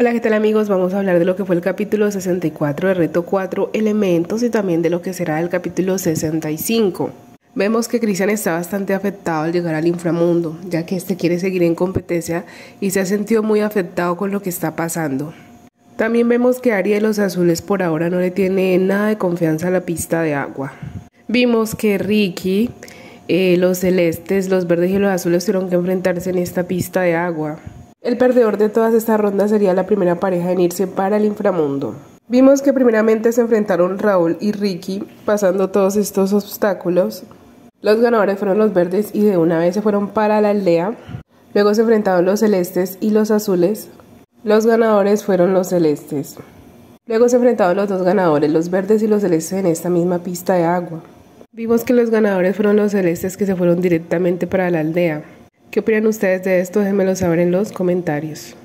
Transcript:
Hola, ¿qué tal amigos? Vamos a hablar de lo que fue el capítulo 64 de Reto 4 Elementos y también de lo que será el capítulo 65. Vemos que Cristian está bastante afectado al llegar al inframundo, ya que este quiere seguir en competencia y se ha sentido muy afectado con lo que está pasando. También vemos que Ari de los Azules por ahora no le tiene nada de confianza a la pista de agua. Vimos que Ricky, eh, los celestes, los verdes y los azules tuvieron que enfrentarse en esta pista de agua. El perdedor de todas estas rondas sería la primera pareja en irse para el inframundo. Vimos que primeramente se enfrentaron Raúl y Ricky pasando todos estos obstáculos. Los ganadores fueron los verdes y de una vez se fueron para la aldea. Luego se enfrentaron los celestes y los azules. Los ganadores fueron los celestes. Luego se enfrentaron los dos ganadores, los verdes y los celestes en esta misma pista de agua. Vimos que los ganadores fueron los celestes que se fueron directamente para la aldea. ¿Qué opinan ustedes de esto? Déjenmelo saber en los comentarios.